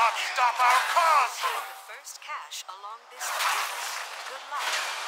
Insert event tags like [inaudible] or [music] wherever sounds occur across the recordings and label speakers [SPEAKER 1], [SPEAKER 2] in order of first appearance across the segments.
[SPEAKER 1] not stop our cause!
[SPEAKER 2] Find the first cache along this path. Good luck.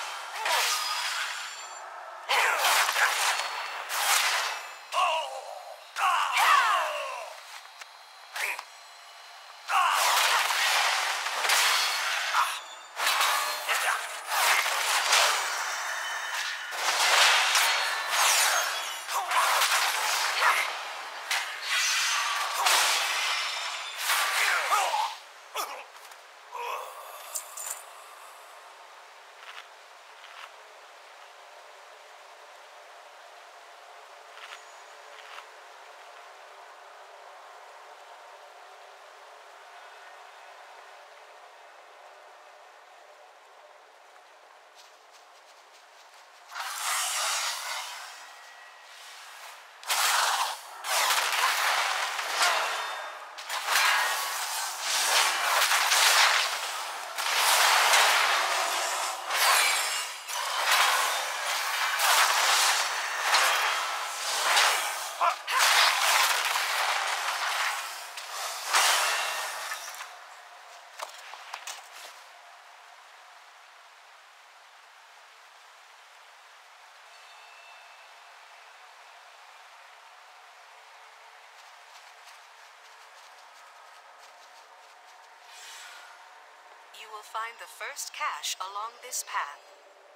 [SPEAKER 2] You will find the first cache along this path.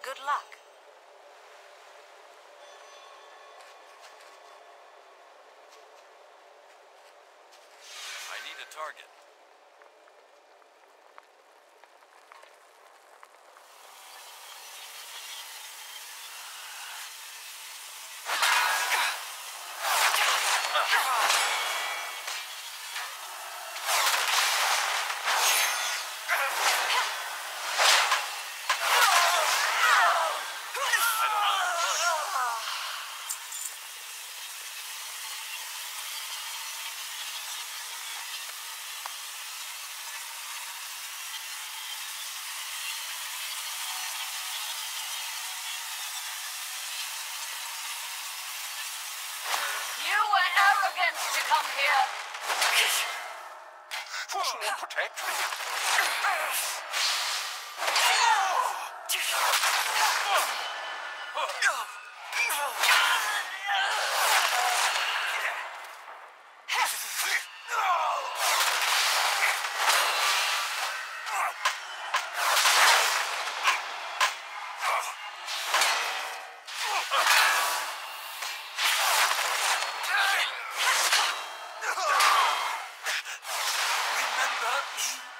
[SPEAKER 2] Good luck.
[SPEAKER 3] I need a target. I don't have a target.
[SPEAKER 4] You were arrogant to come here.
[SPEAKER 1] Force will protect me. Remember me.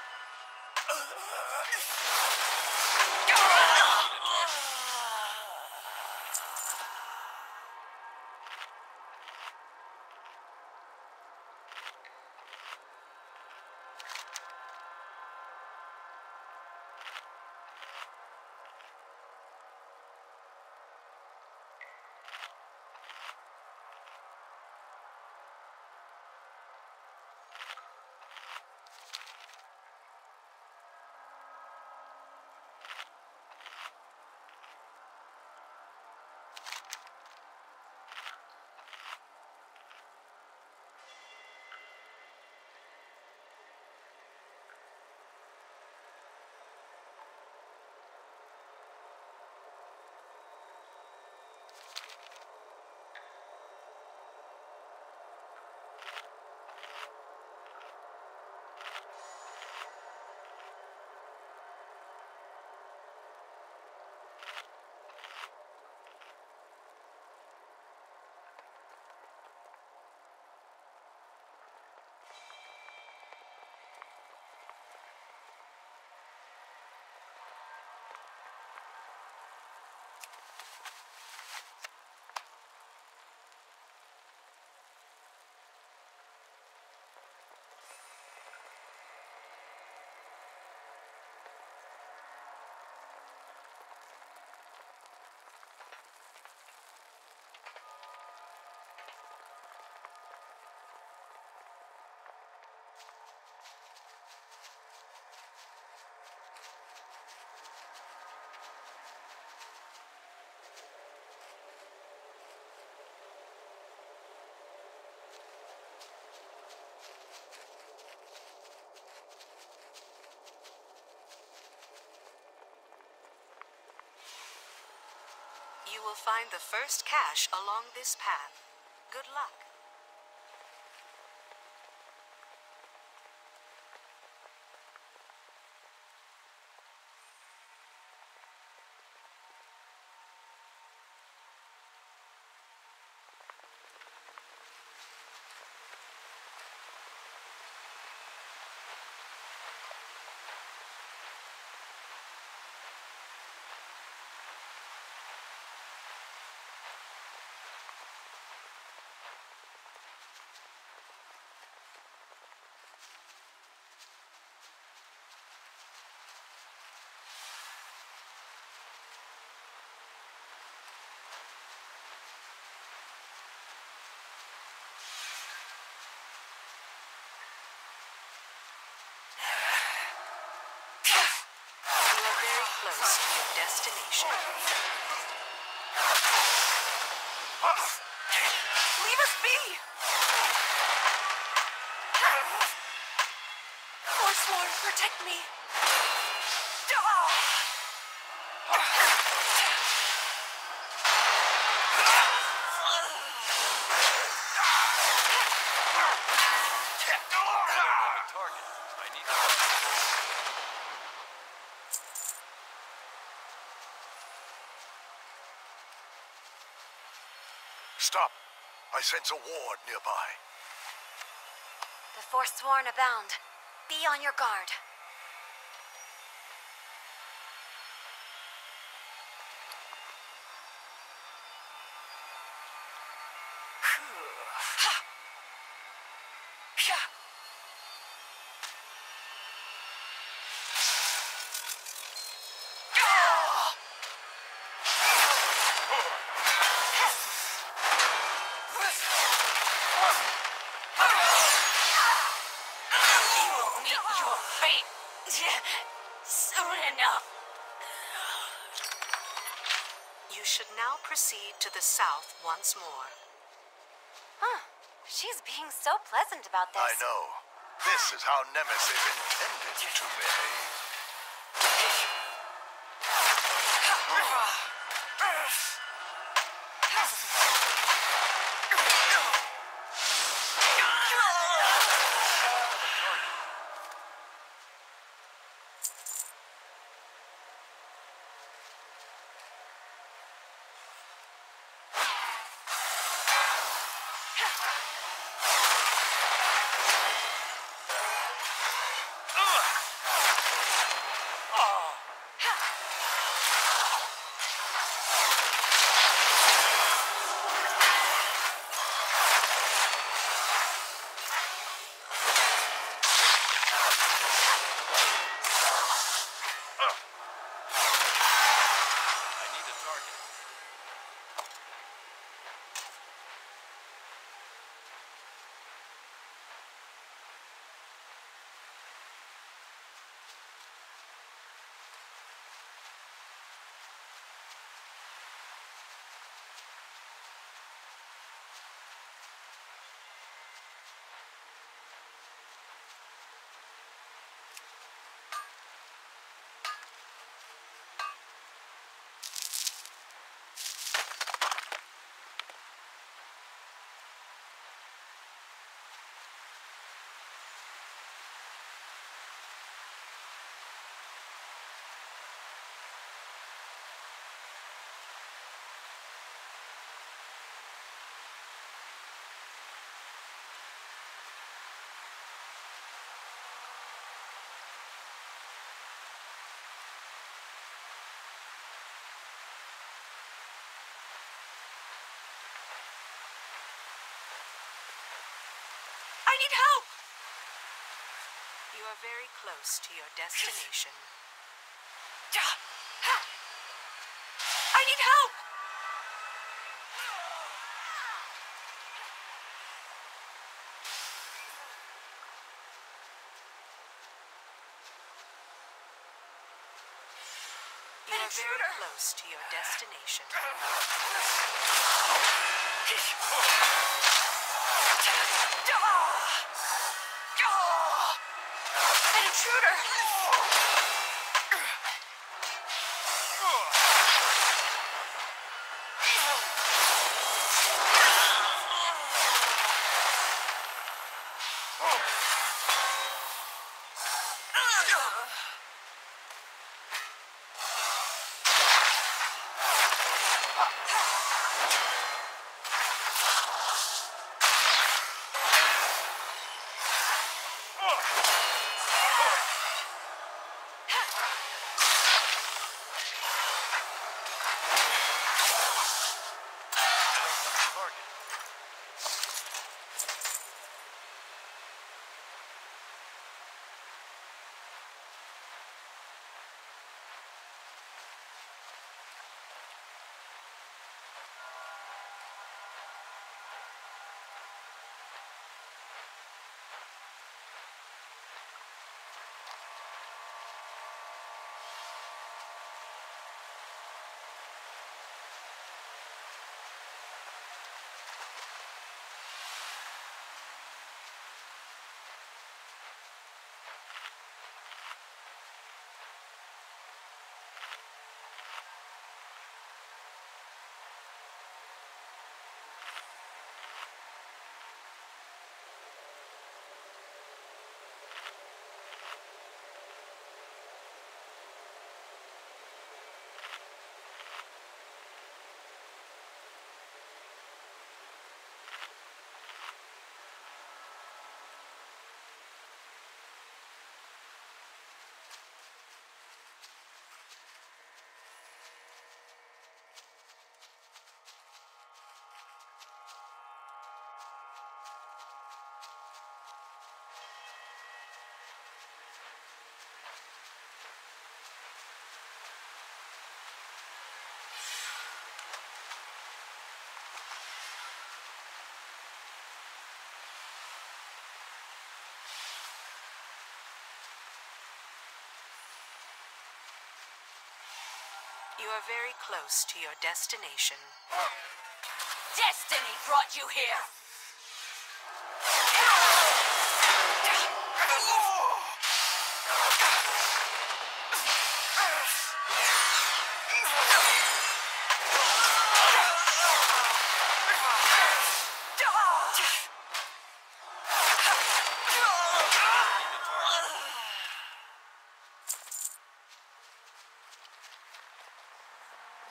[SPEAKER 2] Will find the first cache along this path. Good luck. You are very close to your destination.
[SPEAKER 5] Leave us be! Forsworn, protect me!
[SPEAKER 3] I don't have a target. I need a target.
[SPEAKER 1] Stop. I sense a ward nearby.
[SPEAKER 6] The Forsworn abound. Be on your guard.
[SPEAKER 5] You will meet your fate soon enough.
[SPEAKER 2] You should now proceed to the south once more.
[SPEAKER 6] Huh. She's being so pleasant about this.
[SPEAKER 1] I know. This is how Nemesis intended to behave.
[SPEAKER 3] Need
[SPEAKER 5] help!
[SPEAKER 2] You are very close to your destination.
[SPEAKER 5] I need help!
[SPEAKER 2] You are very close to your destination.
[SPEAKER 5] An intruder!
[SPEAKER 2] You are very close to your destination.
[SPEAKER 5] Destiny brought you here.
[SPEAKER 3] Need a target.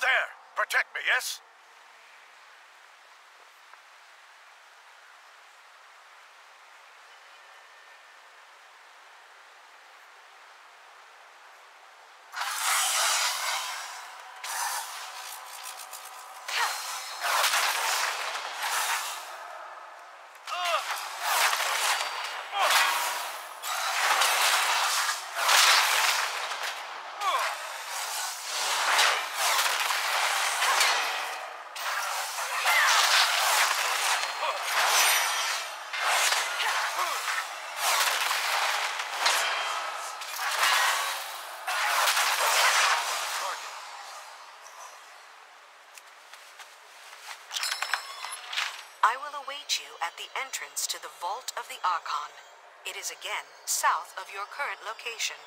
[SPEAKER 1] There! Protect me, yes?
[SPEAKER 3] Target.
[SPEAKER 2] I will await you at the entrance to the Vault of the Archon. It is again south of your current location.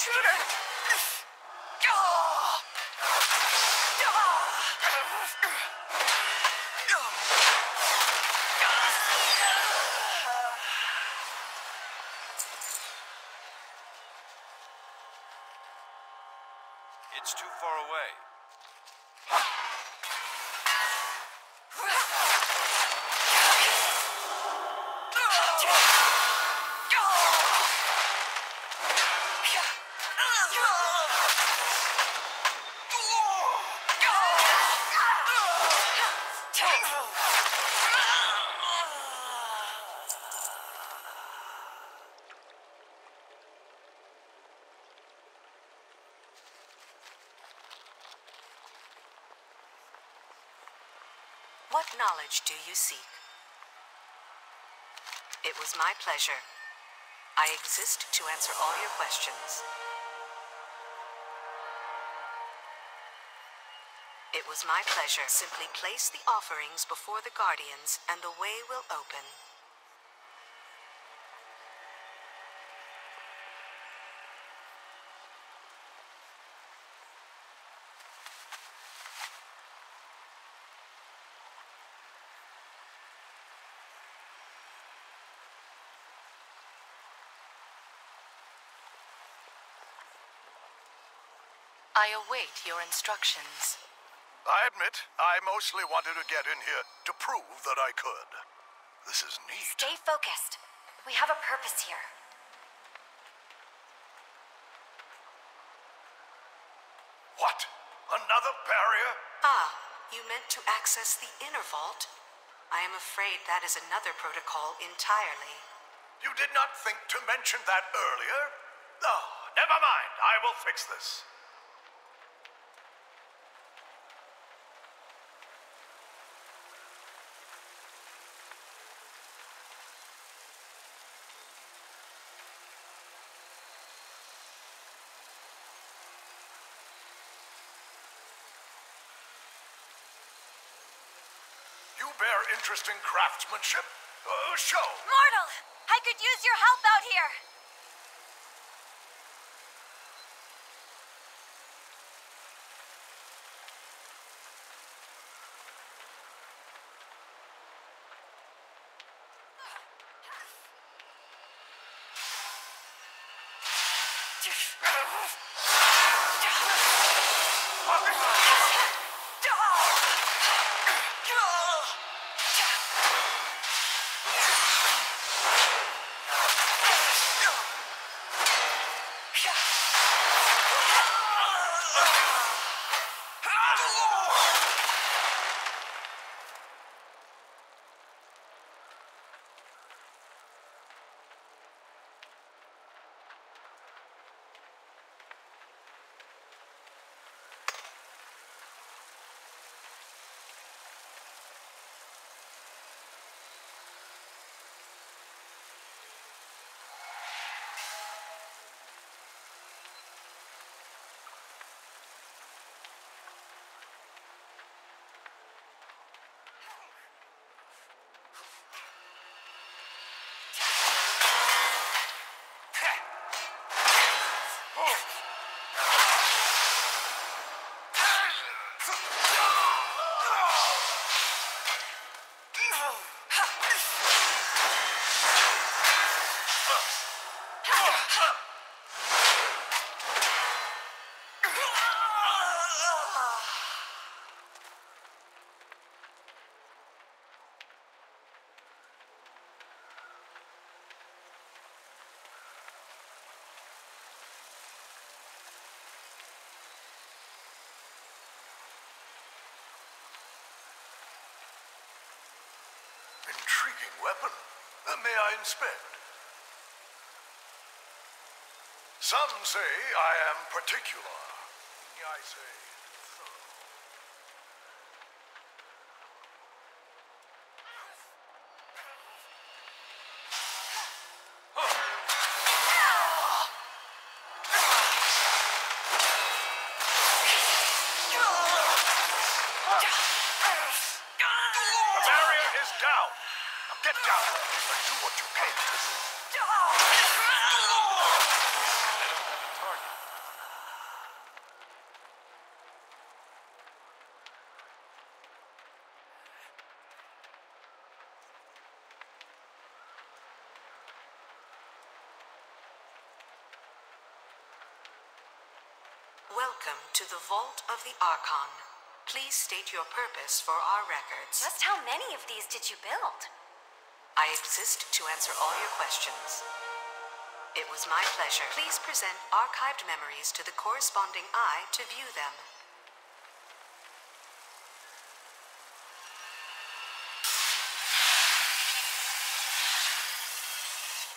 [SPEAKER 5] An intruder!
[SPEAKER 3] It's too far away.
[SPEAKER 2] What knowledge do you seek? It was my pleasure. I exist to answer all your questions. It was my pleasure. Simply place the offerings before the guardians, and the way will open. I await your instructions.
[SPEAKER 1] I admit, I mostly wanted to get in here to prove that I could. This is neat.
[SPEAKER 6] Stay focused. We have a purpose here.
[SPEAKER 1] What? Another barrier?
[SPEAKER 2] Ah, you meant to access the inner vault? I am afraid that is another protocol entirely.
[SPEAKER 1] You did not think to mention that earlier? Oh, never mind. I will fix this. Interesting craftsmanship. Uh, show.
[SPEAKER 6] Mortal! I could use your help out here! [laughs]
[SPEAKER 1] Intriguing weapon. Uh, may I inspect? Some say I am particular. I say thorough. The barrier is down. Now get down and do what you came to do.
[SPEAKER 2] Welcome to the Vault of the Archon. Please state your purpose for our records.
[SPEAKER 6] Just how many of these did you build?
[SPEAKER 2] I exist to answer all your questions. It was my pleasure. Please present archived memories to the corresponding eye to view them.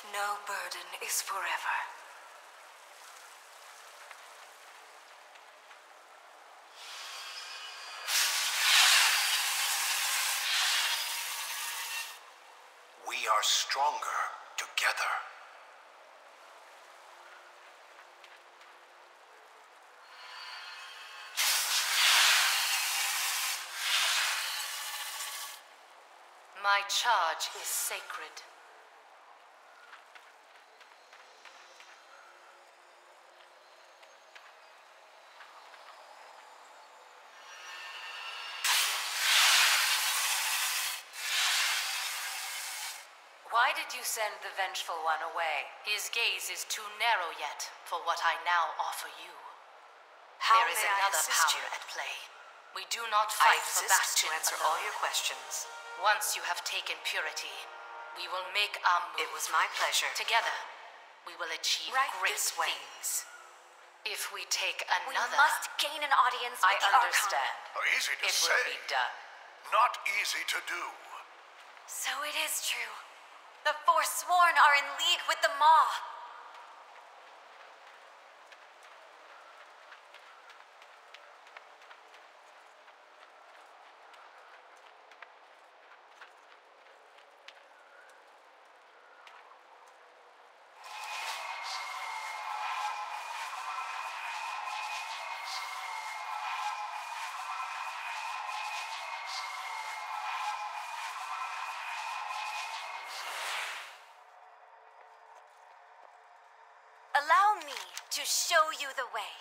[SPEAKER 5] No burden is forever.
[SPEAKER 1] We are stronger together.
[SPEAKER 5] My charge is sacred. Why did you send the Vengeful One away? His gaze is too narrow yet for what I now offer you.
[SPEAKER 2] How
[SPEAKER 5] there is
[SPEAKER 2] may I
[SPEAKER 5] another
[SPEAKER 2] assist
[SPEAKER 5] power
[SPEAKER 2] you?
[SPEAKER 5] at play. We do not
[SPEAKER 2] I
[SPEAKER 5] fight for
[SPEAKER 2] exist
[SPEAKER 5] Bastion
[SPEAKER 2] to answer
[SPEAKER 5] alone.
[SPEAKER 2] all your questions.
[SPEAKER 5] Once you have taken purity, we will make our move.
[SPEAKER 2] It was my pleasure.
[SPEAKER 5] Together, we will achieve
[SPEAKER 2] Right
[SPEAKER 5] great
[SPEAKER 2] this way.
[SPEAKER 5] things. If we take another, We
[SPEAKER 6] must gain an audience with
[SPEAKER 5] I
[SPEAKER 6] the Archon.
[SPEAKER 5] understand.
[SPEAKER 1] Oh, easy to
[SPEAKER 3] It
[SPEAKER 1] say,
[SPEAKER 3] will be done.
[SPEAKER 1] not easy to do.
[SPEAKER 6] So it is true. The Forsworn are in league with the Maw. Allow me to show you the way.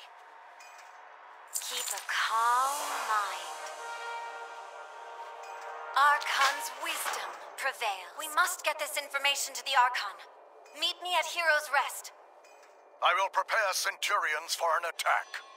[SPEAKER 6] Keep a calm mind. Archon's wisdom prevails. We must get this information to the Archon. Meet me at Hero's Rest.
[SPEAKER 1] I will prepare Centurions for an attack.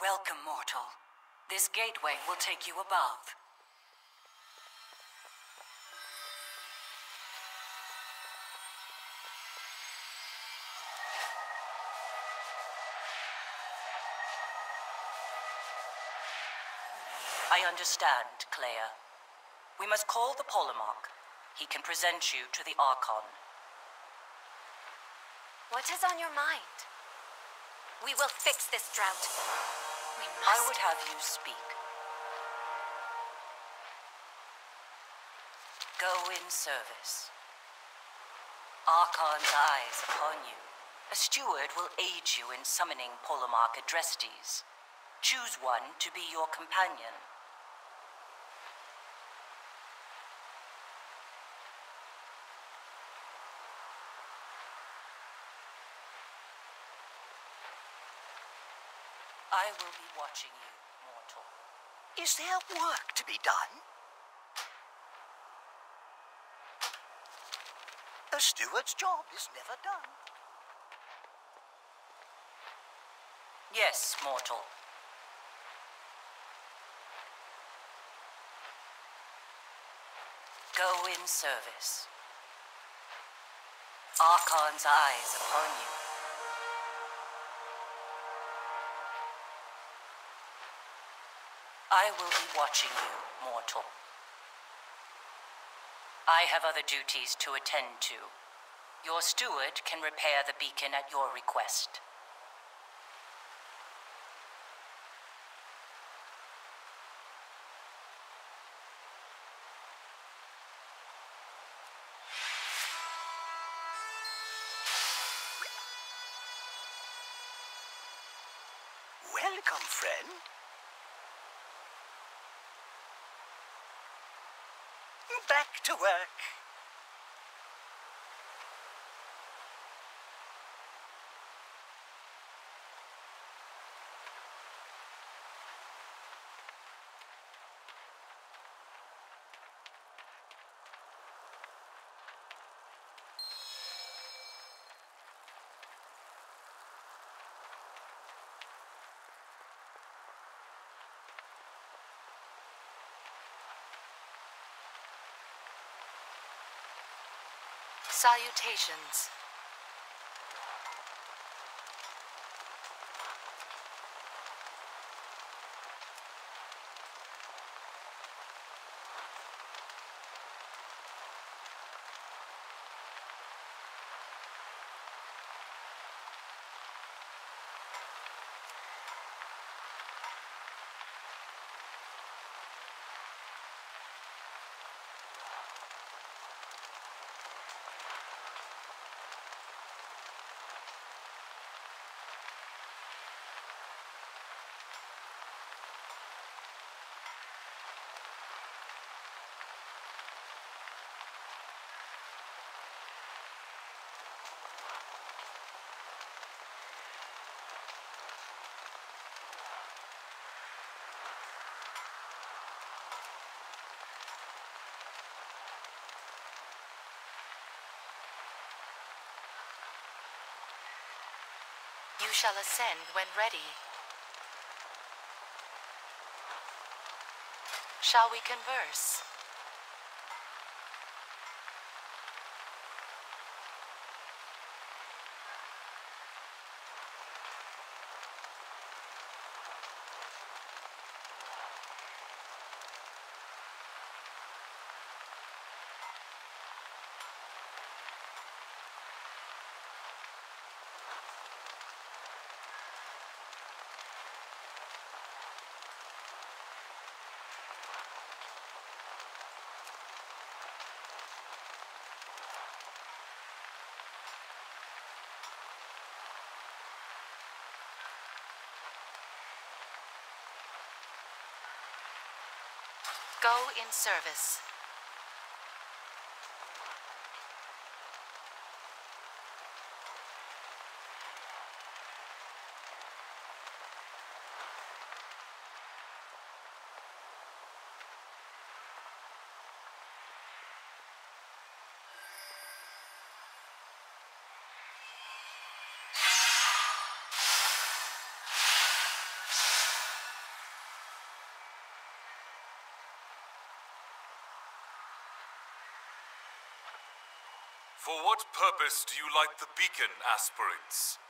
[SPEAKER 7] Welcome, mortal. This gateway will take you above. I understand, Kleia. We must call the Polemarch. He can present you to the Archon.
[SPEAKER 6] What is on your mind? We will fix this drought.
[SPEAKER 7] I would have you speak. Go in service. Archon's eyes upon you. A steward will aid you in summoning Polemarch Adrestes. Choose one to be your companion. I will be watching you, mortal.
[SPEAKER 8] Is there work to be done? A steward's job is never done.
[SPEAKER 7] Yes, mortal. Go in service. Archon's eyes upon you. I will be watching you, mortal. I have other duties to attend to. Your steward can repair the beacon at your request.
[SPEAKER 8] Welcome, friend. Back to work.
[SPEAKER 2] Salutations. You shall ascend when ready. Shall we converse? Go in service.
[SPEAKER 9] For what purpose do you light the beacon, aspirants?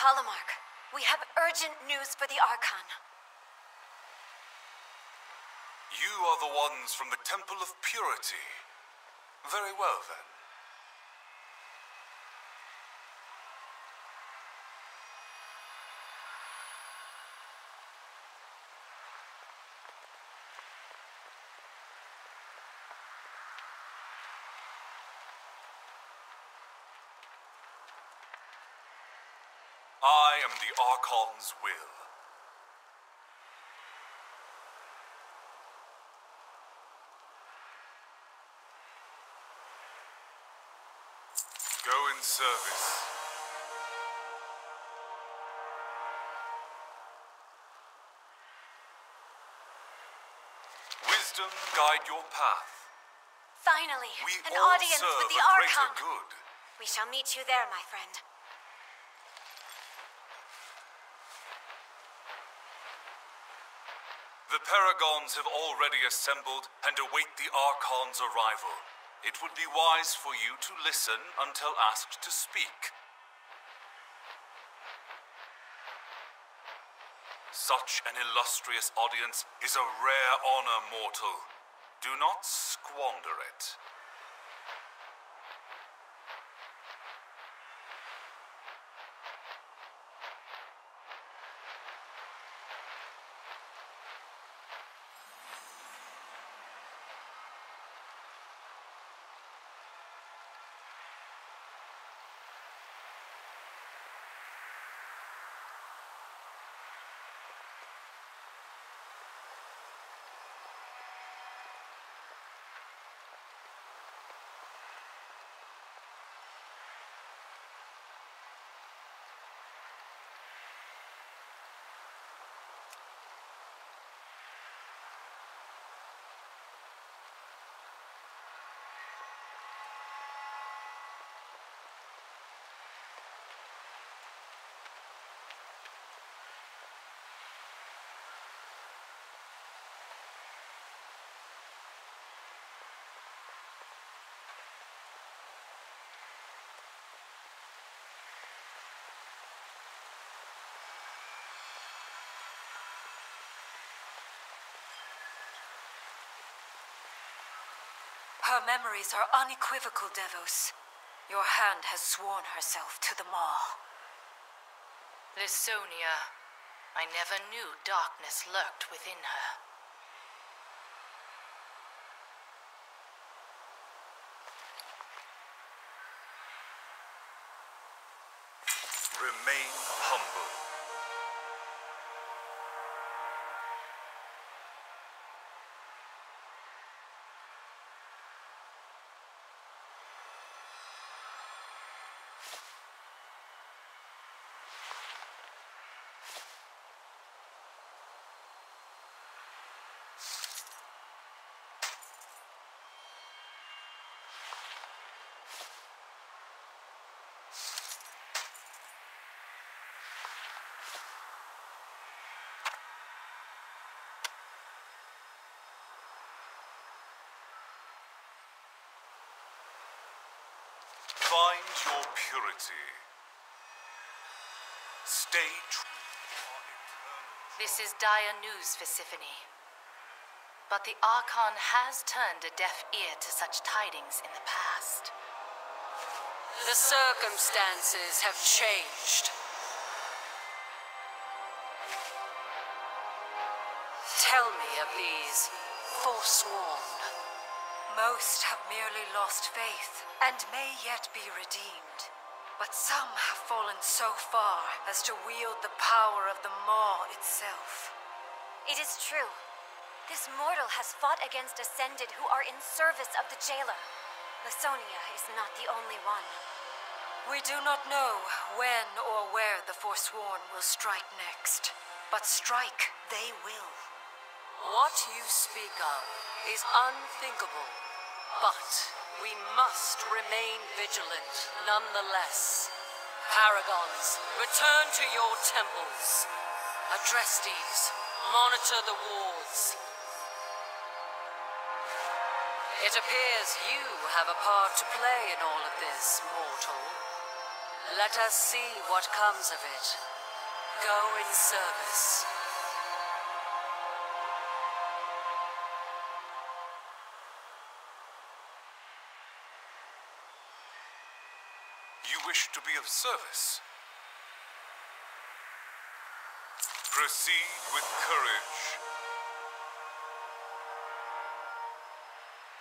[SPEAKER 6] Polemarch, we have urgent news for the Archon.
[SPEAKER 9] You are the ones from the Temple of Purity. Very well, then. I am the Archon's will. Go in service. Wisdom guide your path.
[SPEAKER 6] Finally,
[SPEAKER 9] We
[SPEAKER 6] an audience with the Archon.
[SPEAKER 9] good.
[SPEAKER 6] We shall meet you there, my friend.
[SPEAKER 9] The Paragons have already assembled and await the Archon's arrival. It would be wise for you to listen until asked to speak. Such an illustrious audience is a rare honor, mortal. Do not squander it.
[SPEAKER 10] Her memories are unequivocal, Devos. Your hand has sworn herself to the Maw.
[SPEAKER 5] Lysonia. I never knew darkness lurked within her.
[SPEAKER 9] Remain humble. Find your purity. Stay true.
[SPEAKER 5] This is dire news for Symphony. But the Archon has turned a deaf ear to such tidings in the past.
[SPEAKER 10] The circumstances have changed. Tell me of these forsworn. Most have merely lost faith and may yet be redeemed. But some have fallen so far as to wield the power of the Maw itself.
[SPEAKER 6] It is true. This mortal has fought against Ascended who are in service of the jailer. Lysonia is not the only one.
[SPEAKER 10] We do not know when or where the Forsworn will strike next, but strike they will. What you speak of is unthinkable, but we must remain vigilant nonetheless. Paragons, return to your temples. Adrestes, monitor the wards. It appears you have a part to play in all of this, mortal. Let us see what comes of it. Go in service.
[SPEAKER 9] Be of service. Proceed with courage.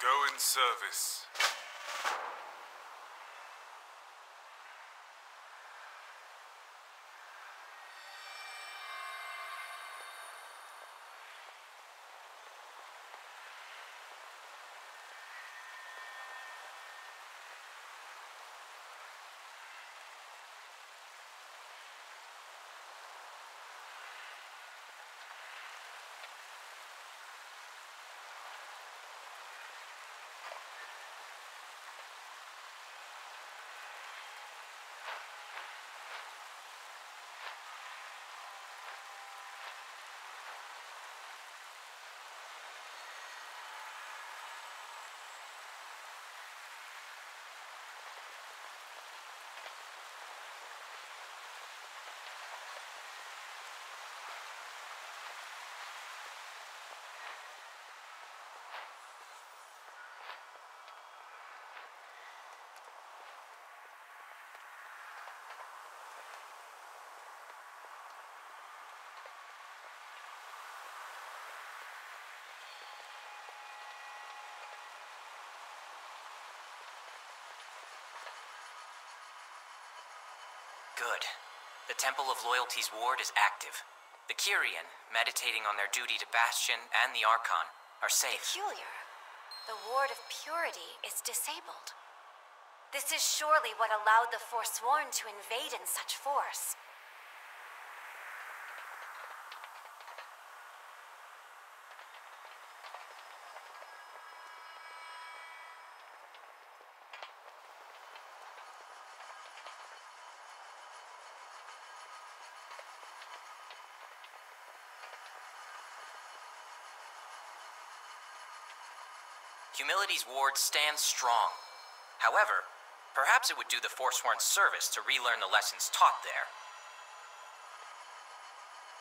[SPEAKER 9] Go in service.
[SPEAKER 11] Good. The Temple of Loyalty's ward is active. The Kyrian, meditating on their duty to Bastion and the Archon, are safe.
[SPEAKER 6] Peculiar. The Ward of Purity is disabled. This is surely what allowed the Forsworn to invade in such force.
[SPEAKER 11] Humility's ward stands strong. However, perhaps it would do the Forsworn service to relearn the lessons taught there.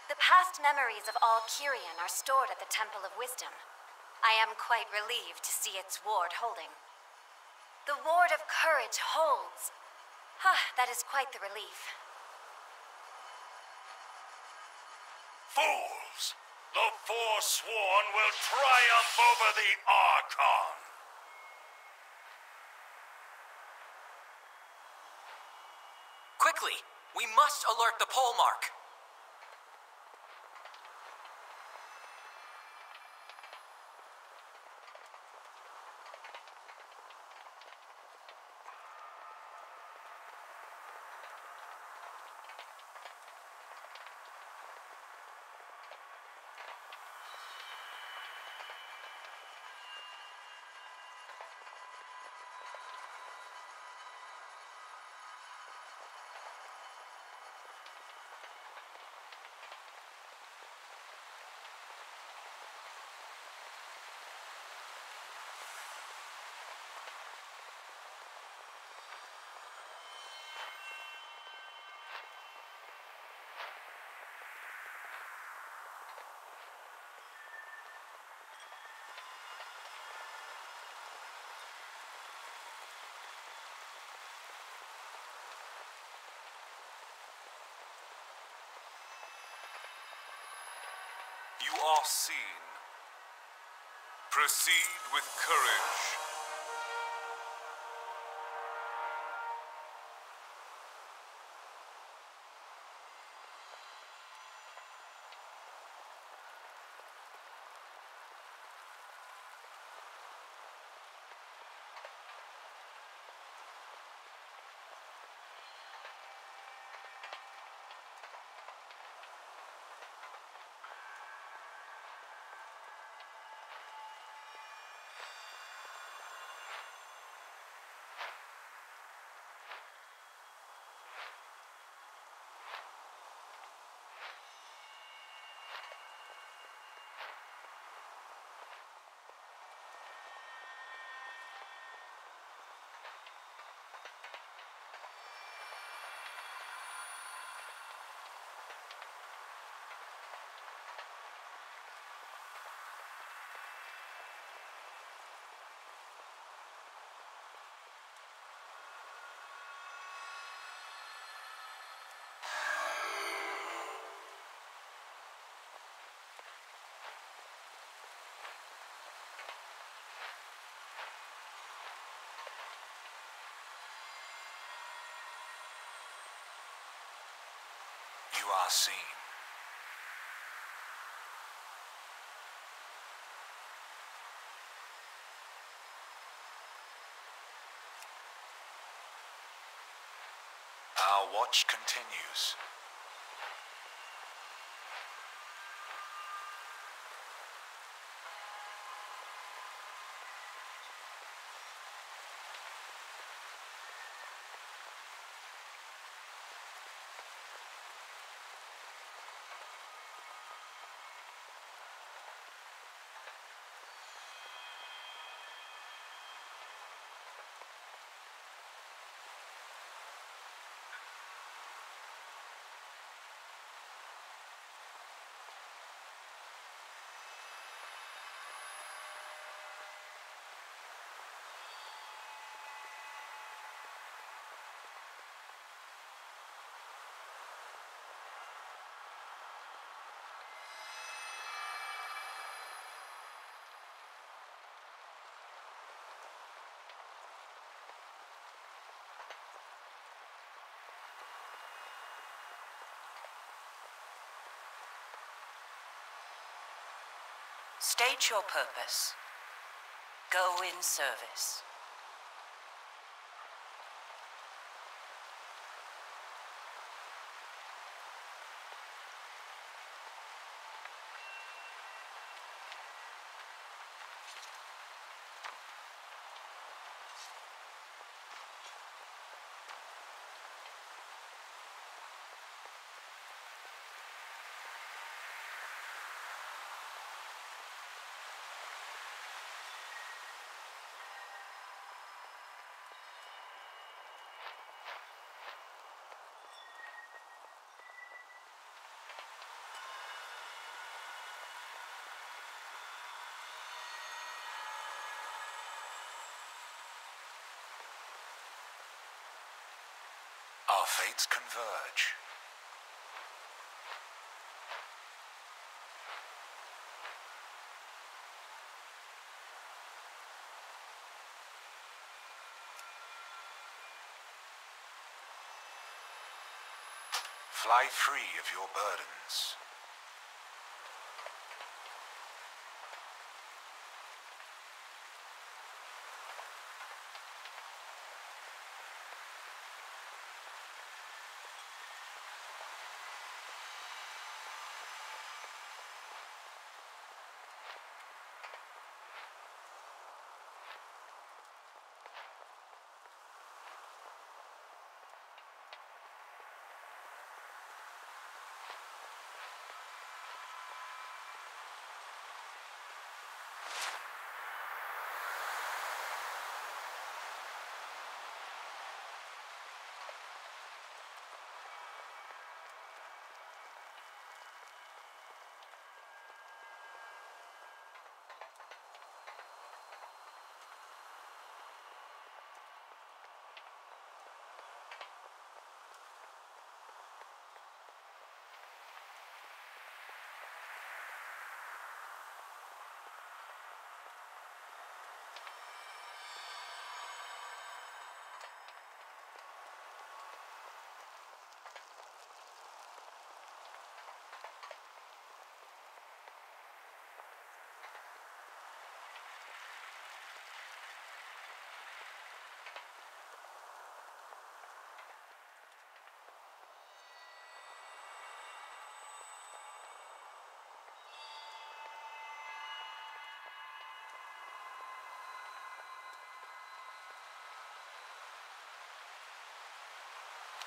[SPEAKER 6] The past memories of all Kyrian are stored at the Temple of Wisdom. I am quite relieved to see its ward holding. The ward of courage holds. Ah, that is quite the relief.
[SPEAKER 12] Fools! The Forsworn will triumph over the
[SPEAKER 11] Quickly! We must alert the Polemarch!
[SPEAKER 9] You are seen. Proceed with courage. You are seen. Our watch continues.
[SPEAKER 7] State your purpose. Go in service.
[SPEAKER 13] Our fates converge. Fly free of your burdens.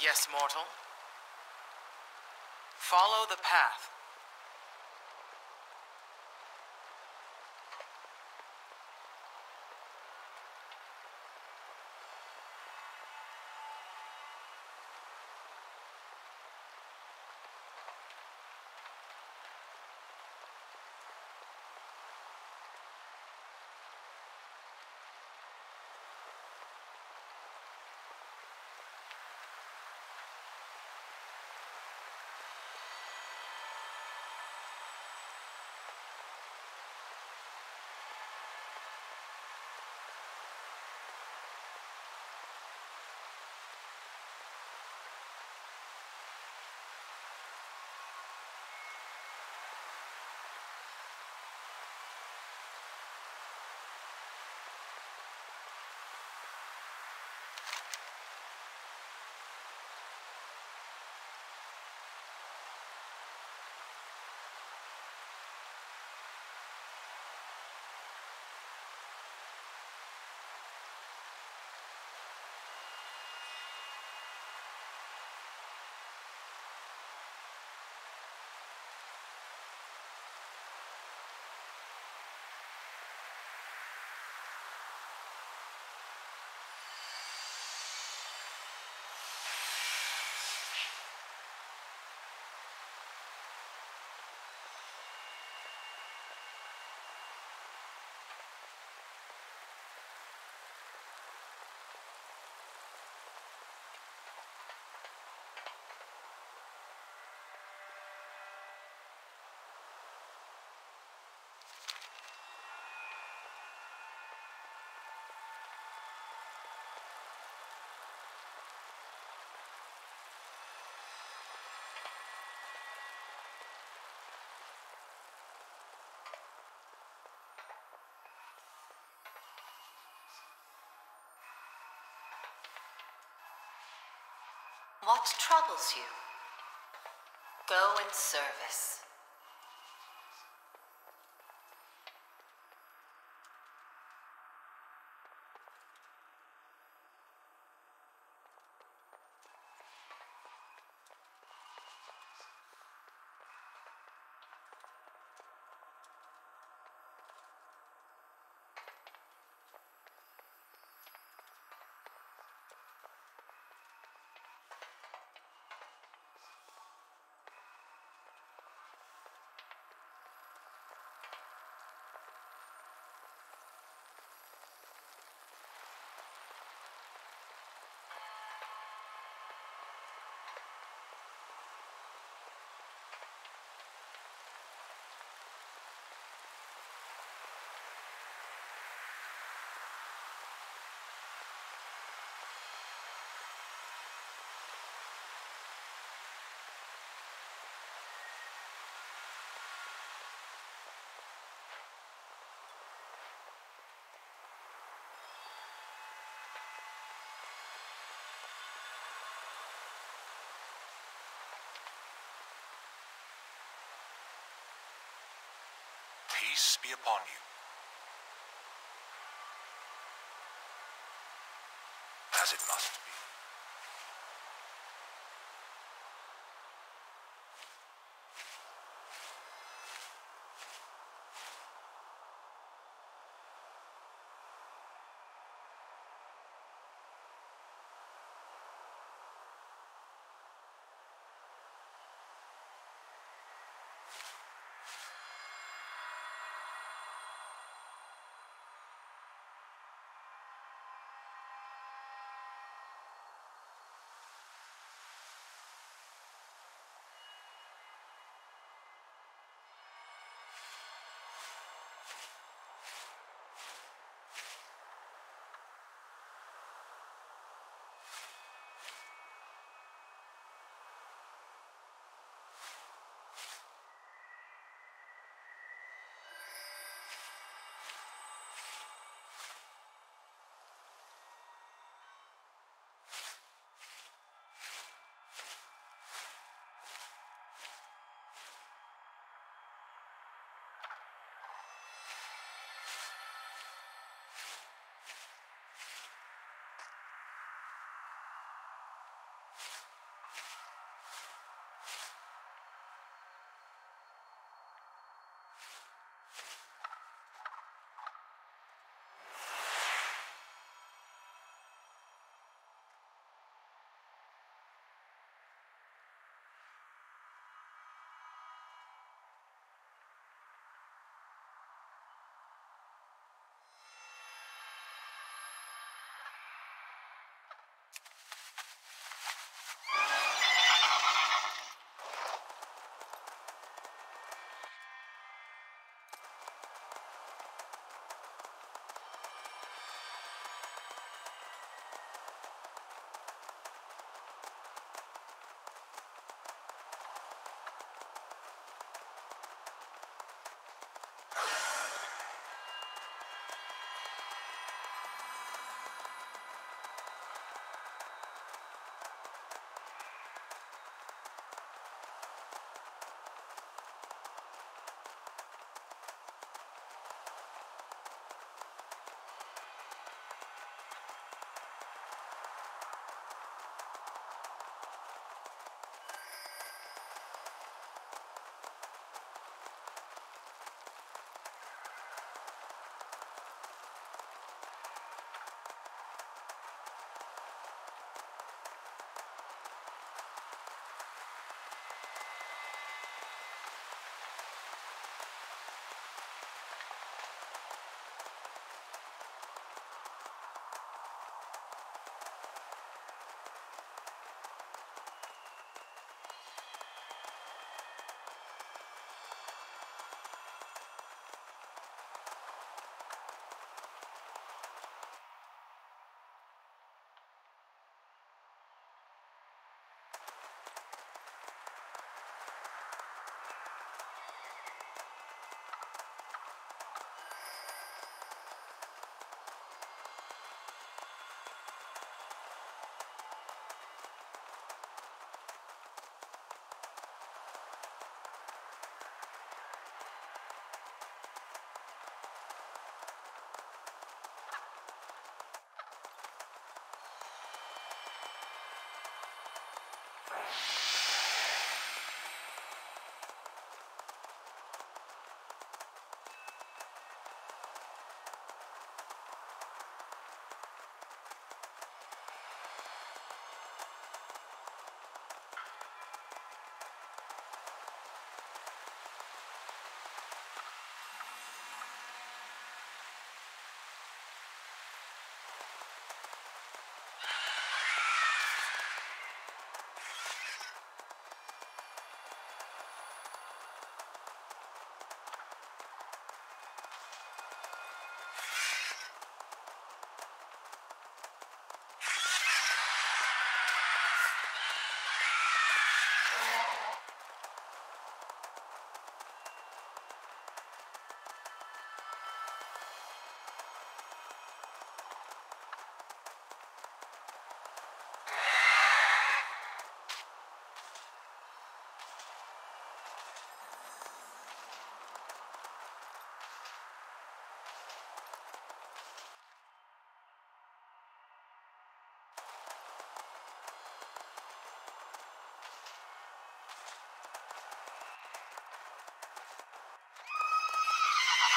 [SPEAKER 5] Yes, mortal. Follow the path.
[SPEAKER 4] What troubles you? Go in service.
[SPEAKER 13] Peace be upon you. As it must be.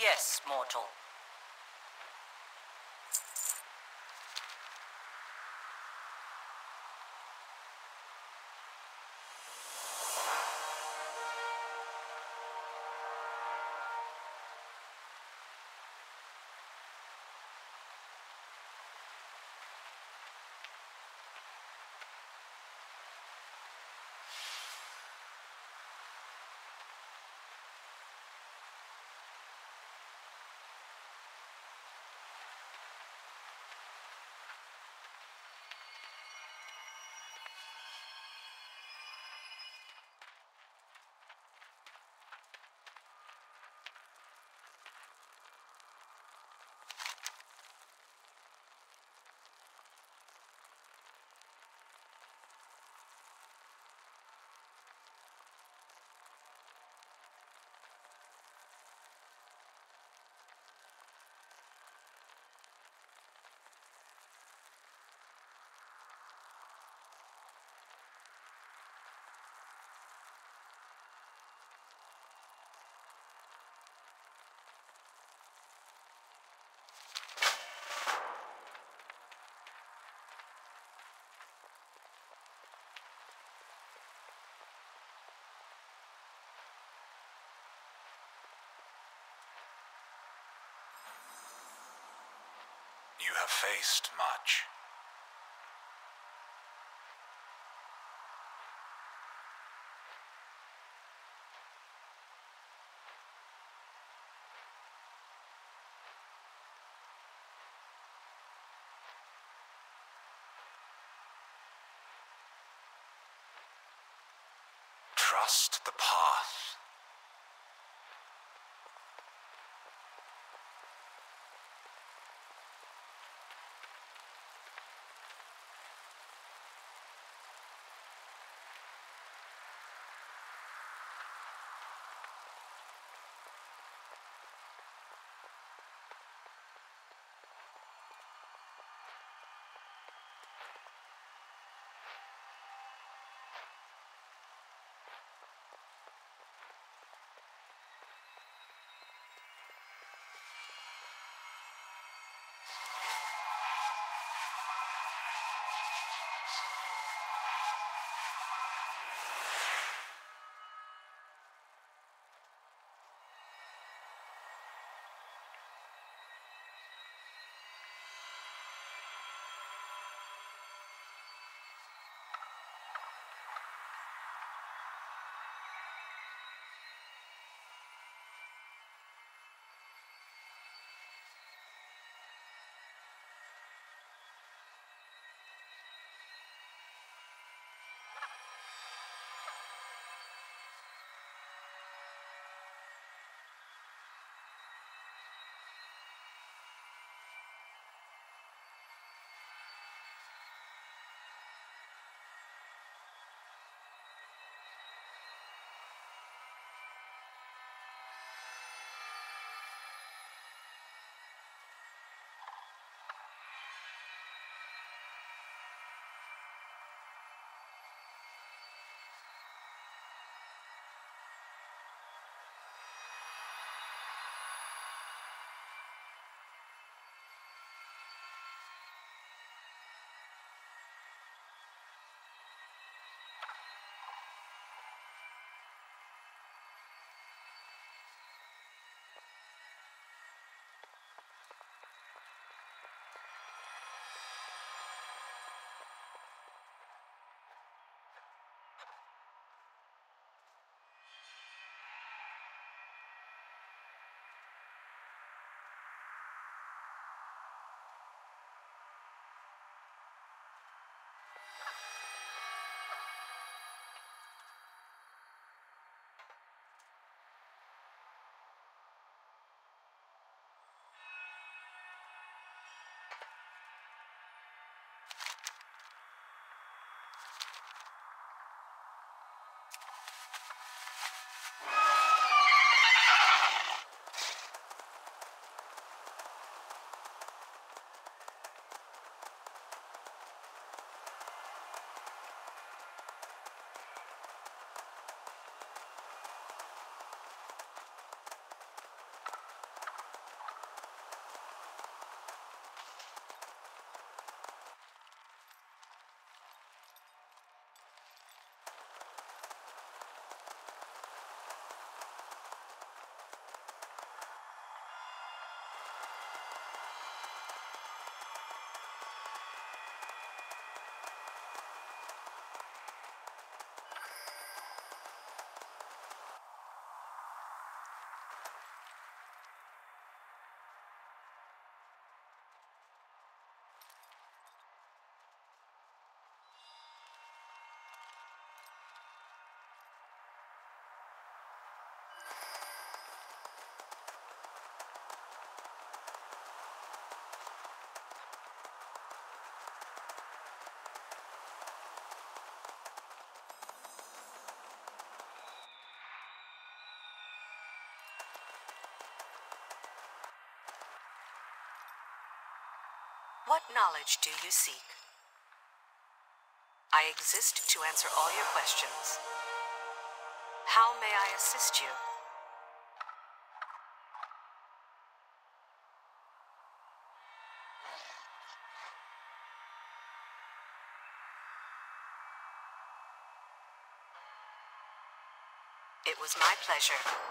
[SPEAKER 14] Yes, mortal.
[SPEAKER 13] You have faced much. Trust the path.
[SPEAKER 2] What knowledge do you seek? I exist to answer all your questions. How may I assist you? It was my pleasure.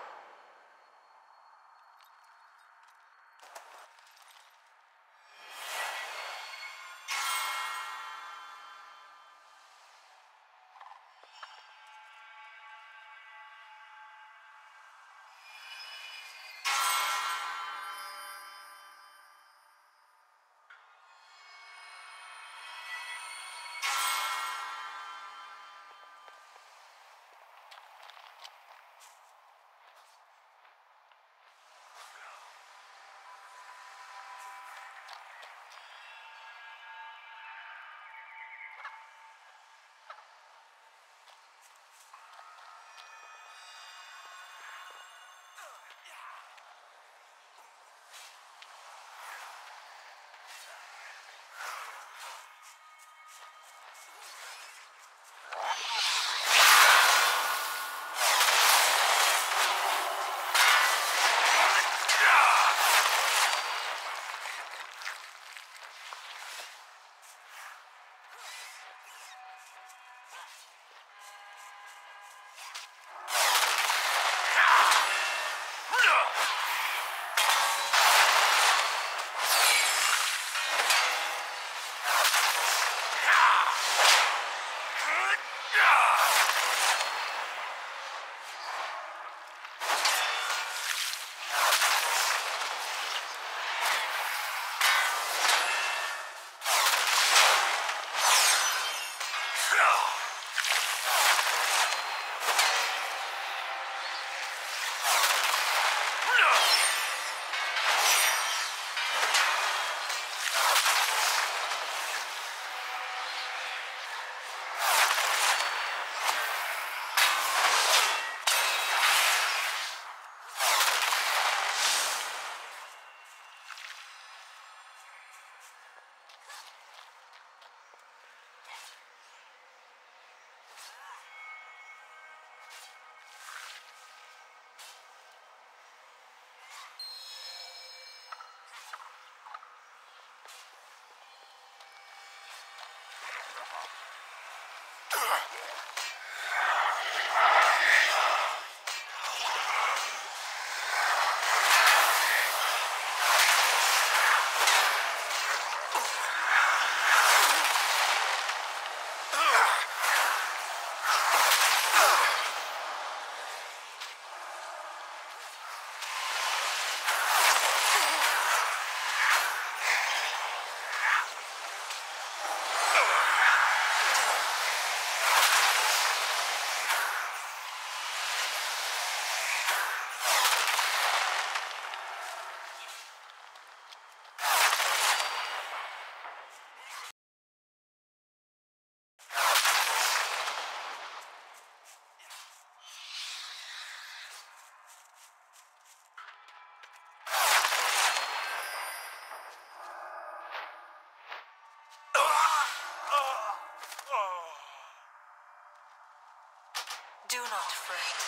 [SPEAKER 10] Do not fret.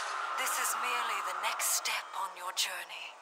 [SPEAKER 10] This is merely the next step on your journey.